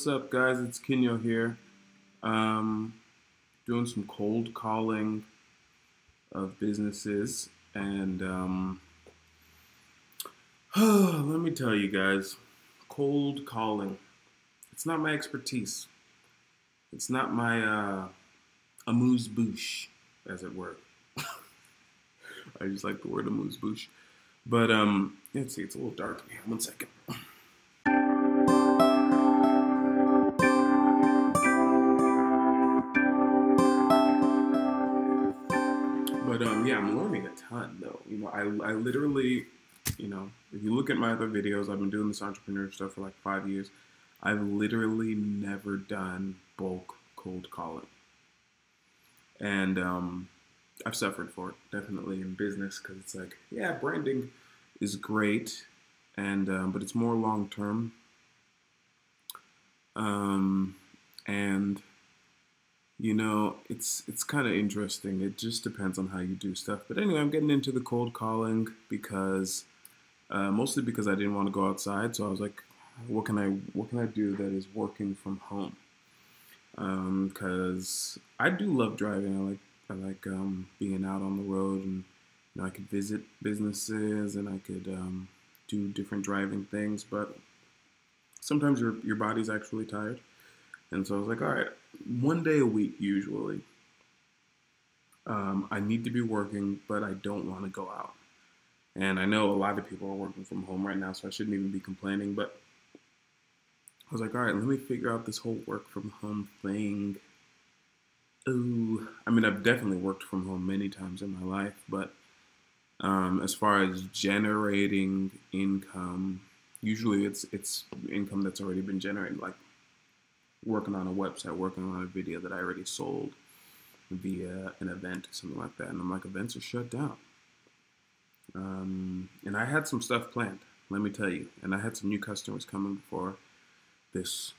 What's up, guys? It's Kinyo here. Um, doing some cold calling of businesses, and um, let me tell you guys, cold calling. It's not my expertise. It's not my uh, amuse bouche, as it were. I just like the word amuse bouche. But um, let's see, it's a little dark in. One second. I, I literally, you know, if you look at my other videos, I've been doing this entrepreneur stuff for like five years. I've literally never done bulk cold calling, and um, I've suffered for it definitely in business because it's like, yeah, branding is great, and um, but it's more long term. Um, and you know, it's it's kind of interesting. It just depends on how you do stuff. But anyway, I'm getting into the cold calling because uh, mostly because I didn't want to go outside. So I was like, what can I what can I do that is working from home? Because um, I do love driving. I like I like um, being out on the road, and you know, I could visit businesses and I could um, do different driving things. But sometimes your your body's actually tired, and so I was like, all right one day a week usually. Um, I need to be working, but I don't want to go out. And I know a lot of people are working from home right now, so I shouldn't even be complaining. But I was like, all right, let me figure out this whole work from home thing. Ooh, I mean, I've definitely worked from home many times in my life, but um, as far as generating income, usually it's it's income that's already been generated, like working on a website, working on a video that I already sold via an event something like that. And I'm like, events are shut down. Um, and I had some stuff planned, let me tell you. And I had some new customers coming before this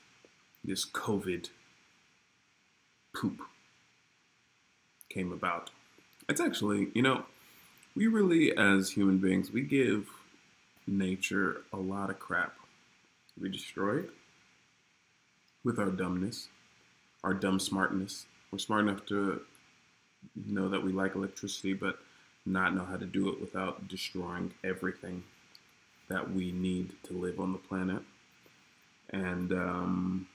this COVID poop came about. It's actually, you know, we really, as human beings, we give nature a lot of crap. We destroy it with our dumbness, our dumb smartness. We're smart enough to know that we like electricity, but not know how to do it without destroying everything that we need to live on the planet. And um,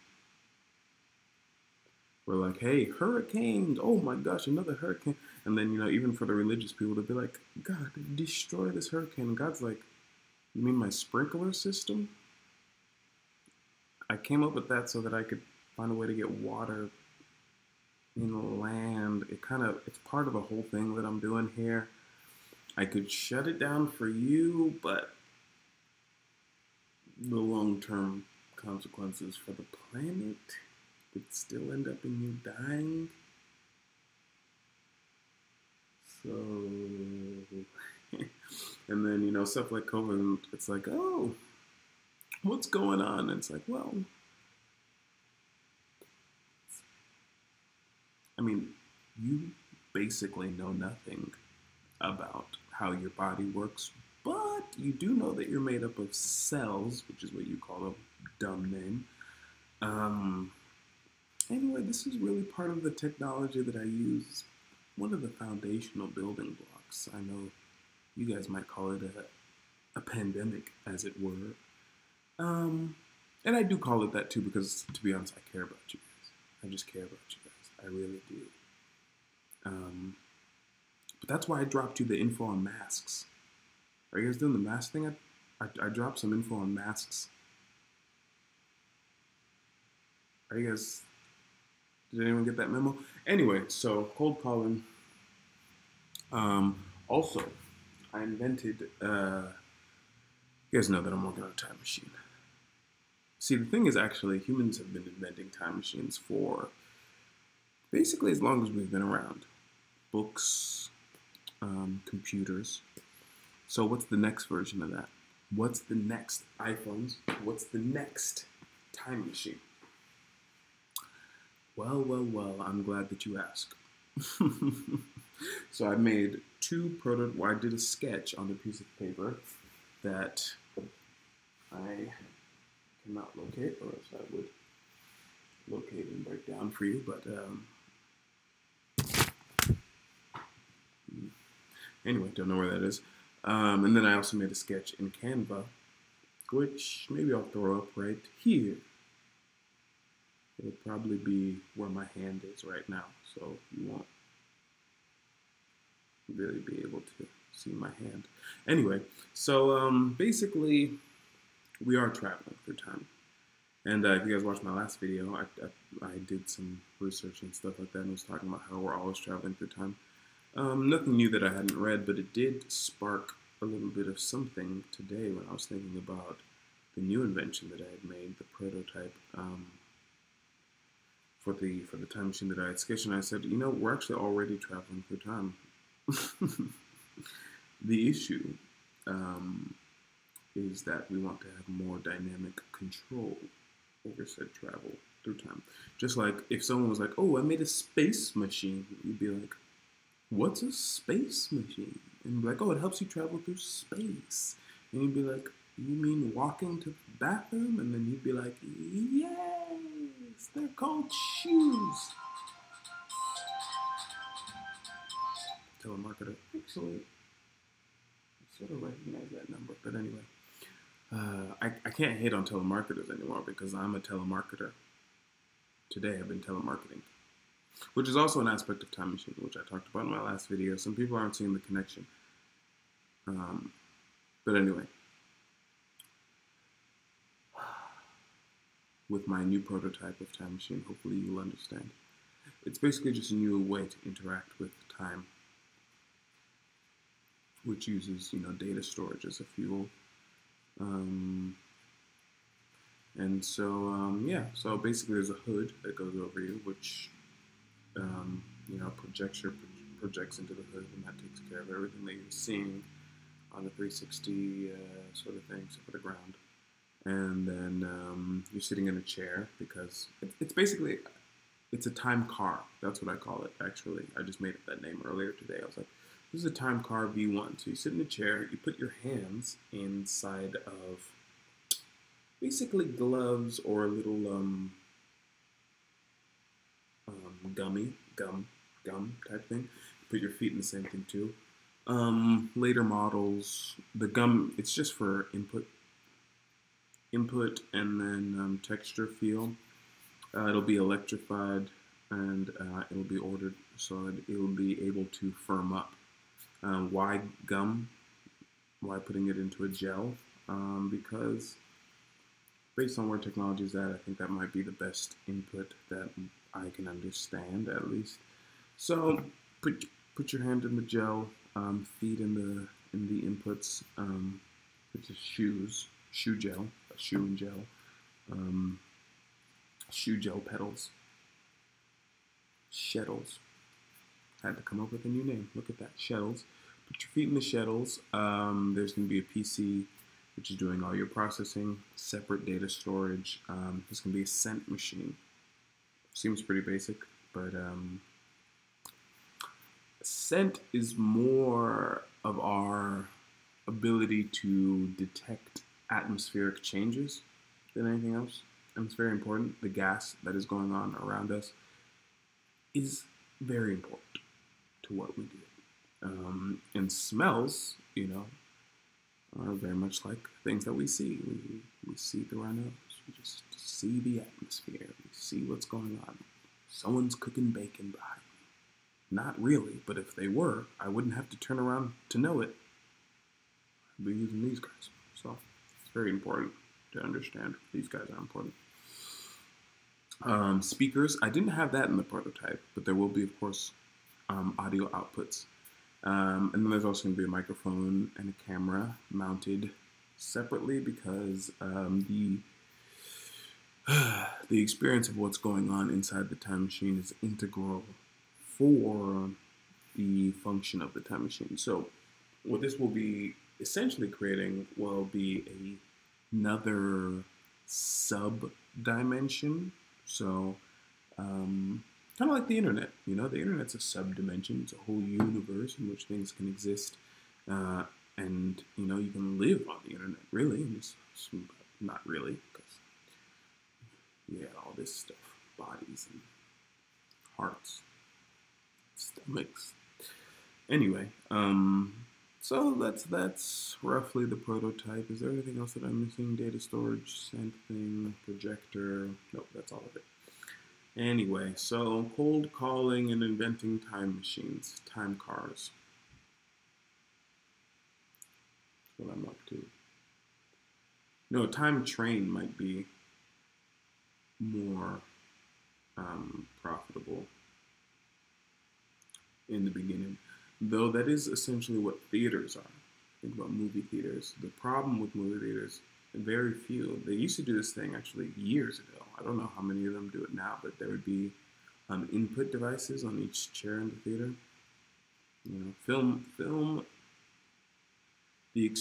we're like, hey, hurricanes! Oh my gosh, another hurricane! And then you know, even for the religious people, they'd be like, God, destroy this hurricane. And God's like, you mean my sprinkler system? I came up with that so that I could find a way to get water in the land. It kind of it's part of the whole thing that I'm doing here. I could shut it down for you, but the long-term consequences for the planet would still end up in you dying. So, and then you know stuff like COVID. It's like, oh, what's going on? And it's like, well, I mean, you basically know nothing about how your body works, but you do know that you're made up of cells, which is what you call a dumb name. Um, anyway, this is really part of the technology that I use. One of the foundational building blocks. I know you guys might call it a, a pandemic, as it were. Um, and I do call it that too because, to be honest, I care about you guys. I just care about you guys. I really do. Um, but that's why I dropped you the info on masks. Are you guys doing the mask thing? I, I, I dropped some info on masks. Are you guys? Did anyone get that memo? Anyway, so cold calling. Um, also, I invented. Uh, you guys know that I'm working on a time machine. See, the thing is, actually, humans have been inventing time machines for basically as long as we've been around. Books, um, computers. So, what's the next version of that? What's the next iPhones? What's the next time machine? Well, well, well, I'm glad that you asked. so I made two proto. Well, I did a sketch on a piece of paper that I cannot locate, or else I would locate and break down for you, but um, anyway, don't know where that is. Um, and then I also made a sketch in Canva, which maybe I'll throw up right here. It'll probably be where my hand is right now, so you won't really be able to see my hand. Anyway, so um, basically, we are traveling through time. And uh, if you guys watched my last video, I, I, I, did some research and stuff like that and was talking about how we're always traveling through time. Um, nothing new that I hadn't read, but it did spark a little bit of something today when I was thinking about the new invention that I had made, the prototype um, for the for the time machine that I had sketched. And I said, you know, we're actually already traveling through time. the issue um, is that we want to have more dynamic control over said travel through time. Just like if someone was like, "Oh, I made a space machine," you'd be like, "What's a space machine?" And be like, "Oh, it helps you travel through space." And you'd be like, "You mean walking to the bathroom?" And then you'd be like, "Yes, they're called shoes." Telemarketer, actually, I sort of recognize that number, but anyway. Uh, I, I can't hate on telemarketers anymore because I'm a telemarketer. Today I've been telemarketing, which is also an aspect of Time Machine, which I talked about in my last video. Some people aren't seeing the connection. Um, but anyway, with my new prototype of Time Machine, hopefully you'll understand. It's basically just a new way to interact with time, which uses, you know, data storage as a fuel um, and so, um, yeah, so basically there's a hood that goes over you, which, um, you know, projects your, projects into the hood, and that takes care of everything that you're seeing on the 360 uh, sort of thing, except for the ground. And then um, you're sitting in a chair because it, it's basically, it's a time car. That's what I call it, actually. I just made up that name earlier today. I was like, this is a time car V1. So you sit in a chair, you put your hands inside of basically gloves or a little um, um, gummy, gum, gum type thing. You Put your feet in the same thing too. Um, later models, the gum, it's just for input, input and then um, texture feel. Uh, it'll be electrified and uh, it'll be ordered so that it'll be able to firm up. Um, why gum? Why putting it into a gel? Um, because based on where technology is at, I think that might be the best input that I can understand at least. So put put your hand in the gel, um, feet in the in the inputs, um, which is shoes, shoe gel, a shoe and gel, um, shoe gel petals, shettles. I had to come up with a new name. Look at that, shettles. Put your feet in the shettles. Um, there's going to be a PC which is doing all your processing, separate data storage. Um, there's going to be a scent machine. Seems pretty basic, but um, scent is more of our ability to detect atmospheric changes than anything else. And it's very important. The gas that is going on around us is very important to what we do. Um, and smells, you know, are very much like things that we see. We, we see through our nose. We just see the atmosphere. We see what's going on. Someone's cooking bacon behind me. Not really, but if they were, I wouldn't have to turn around to know it. I'd be using these guys. So it's very important to understand these guys are important. Um, speakers, I didn't have that in the prototype, but there will be, of course, um, audio outputs. Um, and then there's also going to be a microphone and a camera mounted separately because um, the the experience of what's going on inside the time machine is integral for the function of the time machine. So what this will be essentially creating will be a, another sub dimension. So um, kind of like the internet. You know, the internet's a sub-dimension. It's a whole universe in which things can exist, uh, and you know, you can live on the internet. Really, just, not really, because yeah, all this stuff, bodies and hearts, stomachs. Anyway, um, so that's that's roughly the prototype. Is there anything else that I'm missing? Data storage, something, projector. Nope, that's all of it. Anyway, so cold calling and inventing time machines, time cars. That's what I'm up to. No, time train might be more um, profitable in the beginning, though that is essentially what theaters are. Think about movie theaters. The problem with movie theaters, very few. They used to do this thing actually years ago. I don't know how many of them do it now, but there would be um, input devices on each chair in the theater. You know, film, film, the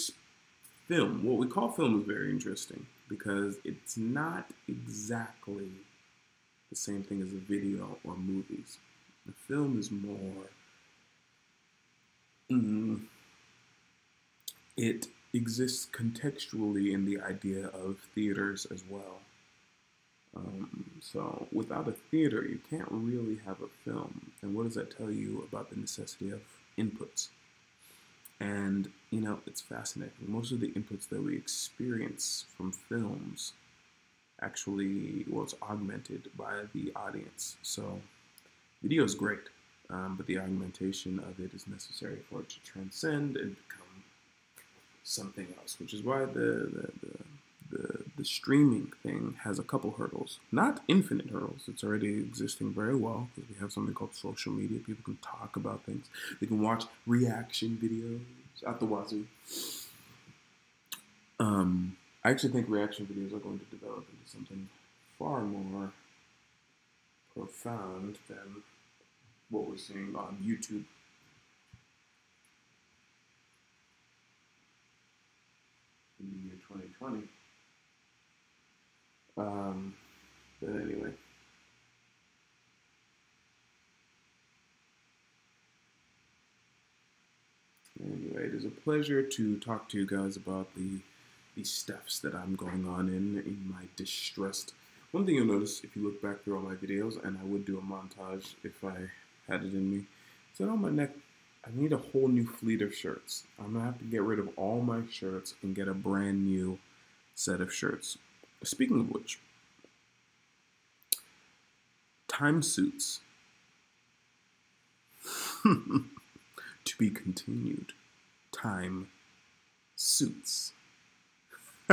film. What we call film is very interesting because it's not exactly the same thing as a video or movies. The film is more. Mm, it exists contextually in the idea of theaters as well. Um, so without a theater, you can't really have a film. And what does that tell you about the necessity of inputs? And, you know, it's fascinating. Most of the inputs that we experience from films actually was augmented by the audience. So video is great, um, but the augmentation of it is necessary for it to transcend and become something else, which is why the the, the streaming thing has a couple hurdles. Not infinite hurdles. It's already existing very well because we have something called social media. People can talk about things. They can watch reaction videos at the wazoo. Um, I actually think reaction videos are going to develop into something far more profound than what we're seeing on YouTube. In the year 2020. Um, but anyway. Anyway, it is a pleasure to talk to you guys about the the steps that I'm going on in in my distressed. One thing you'll notice if you look back through all my videos, and I would do a montage if I had it in me, is that on my neck I need a whole new fleet of shirts. I'm gonna have to get rid of all my shirts and get a brand new set of shirts. Speaking of which, time suits. to be continued. Time suits.